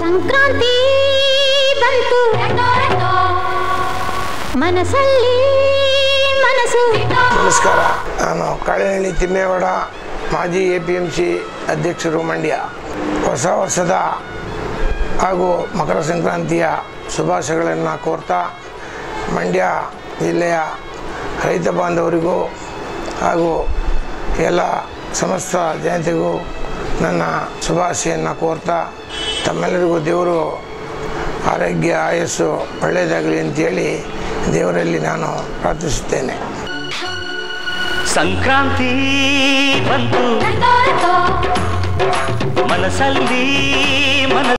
ಸಂಕ್ರಾಂತಿ ಬಂತು. ಮನಸ್ಸಲ್ಲಿ ಮನಸ್ಸು. ನಮಸ್ಕಾರ. ನಾನು ಕಾಳೆಹಳ್ಳಿ ತಿಮ್ಮೇಗೌಡ ಮಾಜಿ ಎ ಪಿ ಎಂ ಸಿ ಅಧ್ಯಕ್ಷರು ಮಂಡ್ಯ ಹೊಸ ವರ್ಷದ ಹಾಗೂ ಮಕರ ಸಂಕ್ರಾಂತಿಯ ಶುಭಾಶಯಗಳನ್ನು ಕೋರ್ತಾ ಮಂಡ್ಯ ಜಿಲ್ಲೆಯ ರೈತ ಬಾಂಧವರಿಗೂ ಹಾಗೂ ಎಲ್ಲ ಸಮಸ್ತ ಜನತೆಗೂ ನನ್ನ ಶುಭಾಶಯನ್ನು ಕೋರ್ತಾ ತಮ್ಮೆಲ್ಲರಿಗೂ ದೇವರು ಆರೋಗ್ಯ ಆಯಸ್ಸು ಒಳ್ಳೆಯದಾಗಲಿ ಅಂತೇಳಿ ದೇವರಲ್ಲಿ ನಾನು ಪ್ರಾರ್ಥಿಸುತ್ತೇನೆ. ಸಂಕ್ರಾಂತಿ ಬಂತು. ಮನಸ್ಸಲ್ಲಿ ಮನ